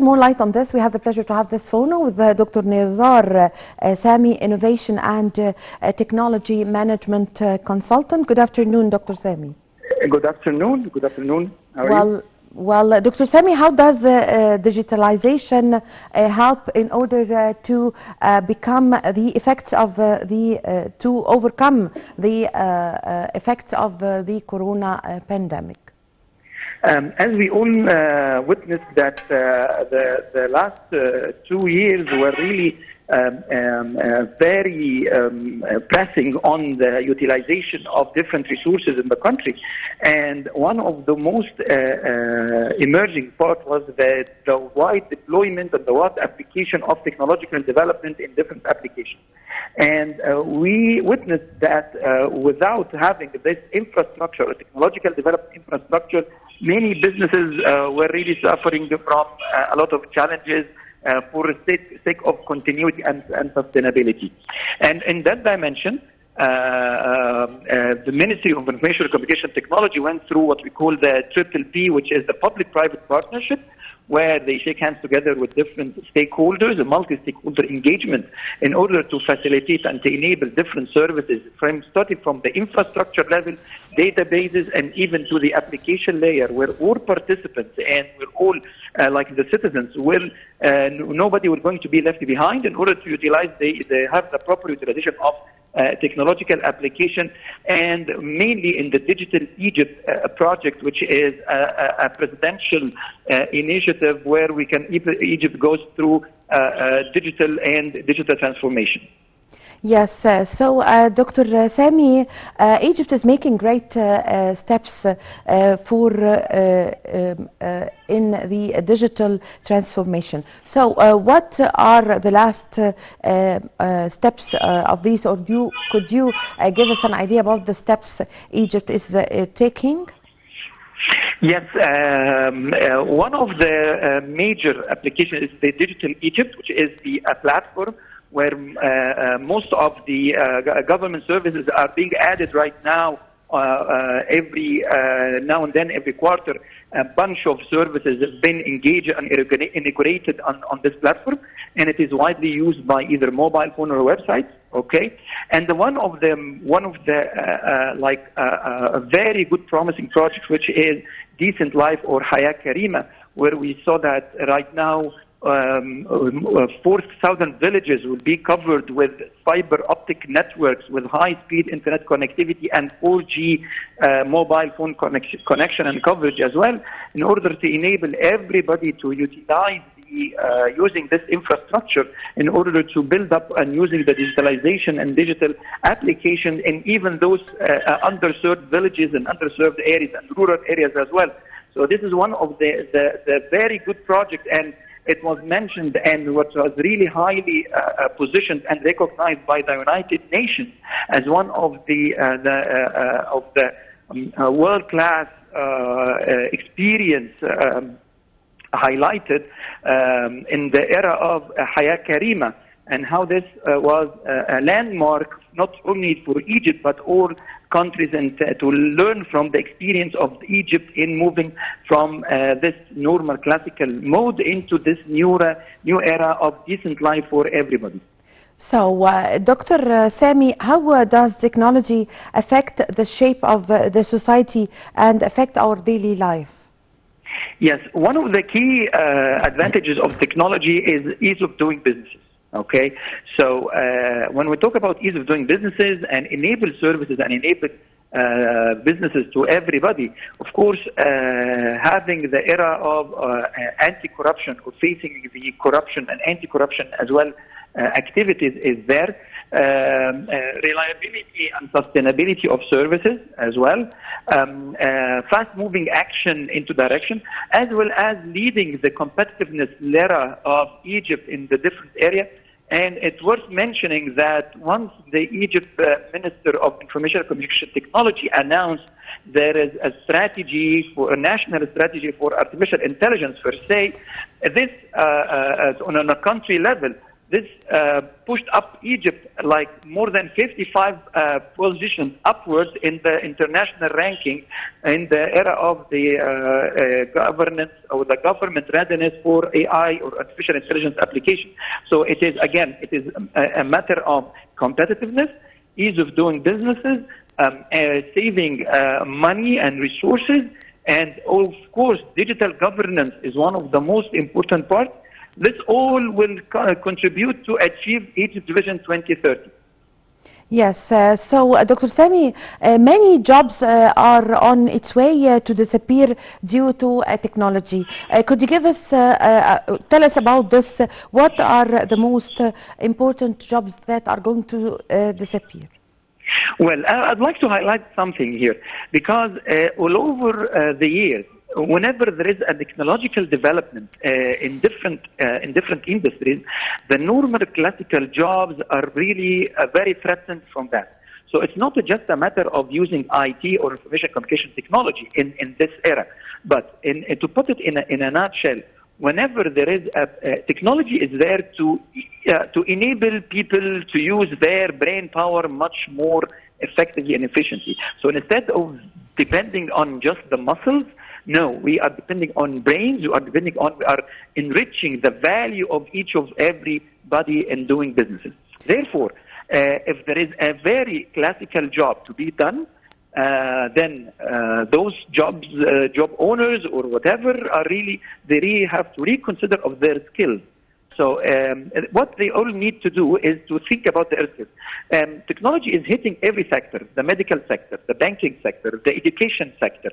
more light on this, we have the pleasure to have this phone with uh, Dr. Nezar uh, Samy, Innovation and uh, uh, Technology Management uh, Consultant. Good afternoon, Dr. Samy. Good afternoon. Good afternoon. How are well, you? well, uh, Dr. Samy, how does uh, uh, digitalization uh, help in order uh, to uh, become the effects of uh, the uh, to overcome the uh, uh, effects of uh, the corona uh, pandemic? Um, as we all uh, witnessed that uh, the, the last uh, two years were really um, um, uh, very um, uh, pressing on the utilization of different resources in the country. And one of the most uh, uh, emerging part was the, the wide deployment and the wide application of technological development in different applications. And we witnessed that without having this infrastructure, technological development infrastructure, many businesses uh, were really suffering from uh, a lot of challenges uh, for the sake, sake of continuity and, and sustainability. And in that dimension, uh, uh, the Ministry of Information and Communication Technology went through what we call the Triple P, which is the public-private partnership, where they shake hands together with different stakeholders, a multi-stakeholder engagement, in order to facilitate and to enable different services, from starting from the infrastructure level, databases, and even to the application layer, where all participants and we're all uh, like the citizens will, uh, nobody will going to be left behind in order to utilize, they, have the proper utilization of uh, technological application, and mainly in the Digital Egypt uh, project, which is a, a, a presidential uh, initiative where we can Egypt goes through uh, uh, digital and digital transformation. Yes, uh, so uh, Dr. Samy, uh, Egypt is making great uh, uh, steps uh, for um, in the digital transformation. So, what are the last steps of these, or you, could you give us an idea about the steps Egypt is taking? Yes, um, one of the major applications is the Digital Egypt, which is the platform where uh, uh, most of the uh, government services are being added right now. Uh, uh, every uh, now and then, every quarter, a bunch of services have been engaged and integrated on, on this platform, and it is widely used by either mobile phone or websites. Okay, and the one of them, one of the uh, uh, like uh, uh, a very good, promising project, which is Decent Life or Haya Karima, where we saw that right now um, uh, 4,000 villages will be covered with fiber optic networks with high-speed internet connectivity and 4G uh, mobile phone connection, connection and coverage as well, in order to enable everybody to utilize uh, using this infrastructure in order to build up and using the digitalization and digital application in even those uh, uh, underserved villages and underserved areas and rural areas as well. So this is one of the, the, the very good projects and it was mentioned and what was really highly uh, uh, positioned and recognized by the United Nations as one of the, uh, the uh, uh, of the um, uh, world-class uh, uh, experience um, highlighted um, in the era of uh, Haya Karima and how this uh, was a landmark not only for Egypt but all countries and uh, to learn from the experience of Egypt in moving from uh, this normal classical mode into this new, uh, new era of decent life for everybody. So, uh, Dr. Uh, Samy, how uh, does technology affect the shape of uh, the society and affect our daily life? Yes, one of the key uh, advantages of technology is ease of doing businesses. Okay, so uh, when we talk about ease of doing businesses and enable services and enable uh, businesses to everybody, of course, uh, having the era of uh, anti-corruption or facing the corruption and anti-corruption as well uh, activities is there. Um, uh, reliability and sustainability of services as well, um, uh, fast-moving action into direction, as well as leading the competitiveness ladder of Egypt in the different areas. And it's worth mentioning that once the Egypt uh, Minister of Information and Communication Technology announced there is a strategy for a national strategy for artificial intelligence per se, this uh, uh, on a country level this uh, pushed up Egypt like more than 55 uh, positions upwards in the international ranking in the era of the uh, uh, governance or the government readiness for AI or artificial intelligence application. So it is again, it is a, a matter of competitiveness, ease of doing businesses, um, uh, saving uh, money and resources, and of course, digital governance is one of the most important parts. This all will co- contribute to achieve Egypt Vision 2030. Yes, uh, so uh, Dr. Samy, uh, many jobs uh, are on its way uh, to disappear due to uh, technology. Uh, could you give us, uh, uh, uh, tell us about this? What are the most uh, important jobs that are going to uh, disappear? Well, I'd like to highlight something here because uh, all over uh, the years, whenever there is a technological development uh, in different uh, in different industries, the normal classical jobs are really uh, very threatened from that. So it's not just a matter of using IT or information communication technology in, in this era, but in, to put it in a, in a nutshell, whenever there is a, a technology is there to uh, to enable people to use their brain power much more effectively and efficiently. So instead of depending on just the muscles, no, we are depending on brains. We are depending on we are enriching the value of each of everybody in doing businesses. Therefore, uh, if there is a very classical job to be done, uh, then uh, those jobs, uh, job owners or whatever, are really they really have to reconsider of their skills. So um, what they all need to do is to think about the skills. Um, technology is hitting every sector: the medical sector, the banking sector, the education sector,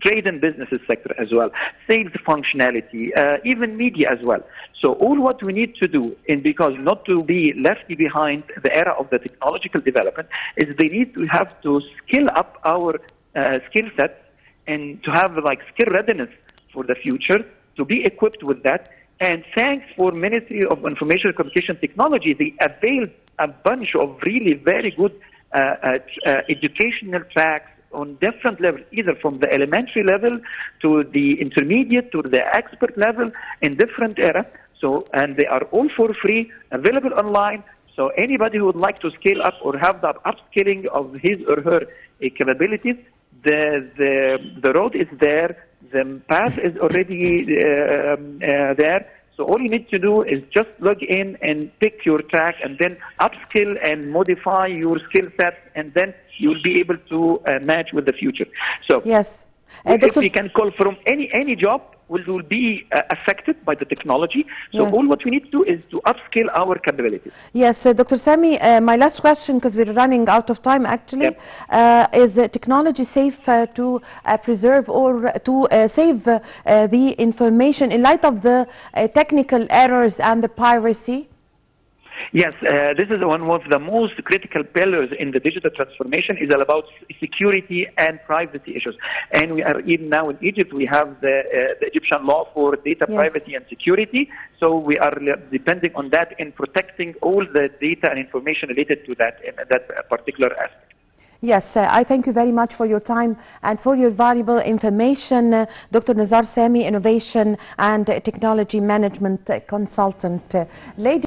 trade and businesses sector as well, sales functionality, uh, even media as well. So all what we need to do, and because not to be left behind the era of the technological development, is they need to have to skill up our uh, skill sets and to have like skill readiness for the future, to be equipped with that. And thanks for Ministry of Information and Communication Technology, they availed a bunch of really very good uh, uh, uh, educational tracks on different levels, either from the elementary level to the intermediate to the expert level in different era. So, and they are all for free, available online. So anybody who would like to scale up or have the upskilling of his or her capabilities, the, the, the road is there, the path is already uh, um, uh, there. So all you need to do is just log in and pick your track and then upskill and modify your skill set and then you'll be able to uh, match with the future. So Yes. Uh, if we can call from any any job will, will be uh, affected by the technology. So Yes. all what we need to do is to upscale our capabilities. Yes, uh, Dr. Samy, uh, my last question, because we're running out of time actually, Yep. uh, is uh, technology safe uh, to uh, preserve or to uh, save the information in light of the uh, technical errors and the piracy? Yes, uh, this is one of the most critical pillars in the digital transformation is all about security and privacy issues. And we are even now in Egypt, we have the, uh, the Egyptian law for data Yes. privacy and security. So we are depending on that in protecting all the data and information related to that in that particular aspect. Yes, uh, I thank you very much for your time and for your valuable information. Uh, Dr. Nezar Samy, Innovation and Technology Management uh, Consultant. Uh, ladies